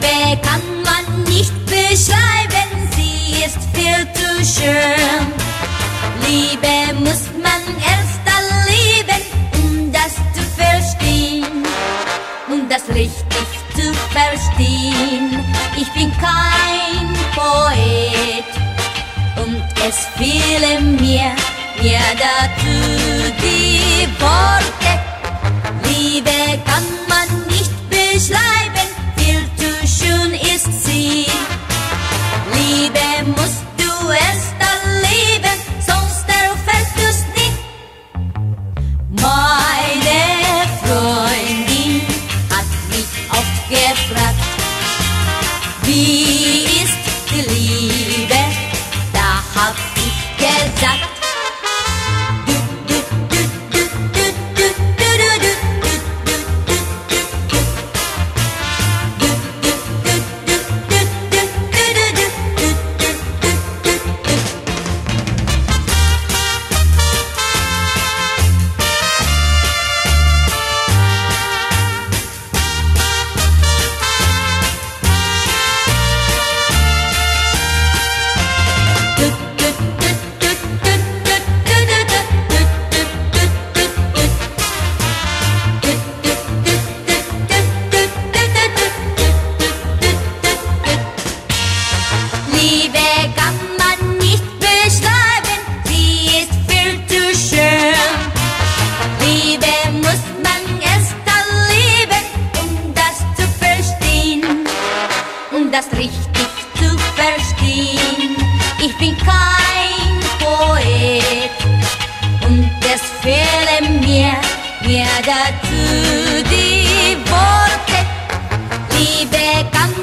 kann man nicht beschreiben, sie ist viel zu schön. Liebe muss man erst erleben, um das zu verstehen, um das richtig zu verstehen. Ich bin kein Poet und es fehlen mir, mir dazu die Worte. das richtig zu verstehen. Ich bin kein Poet und es fehlen mir, mir dazu die Worte. Liebe Kampf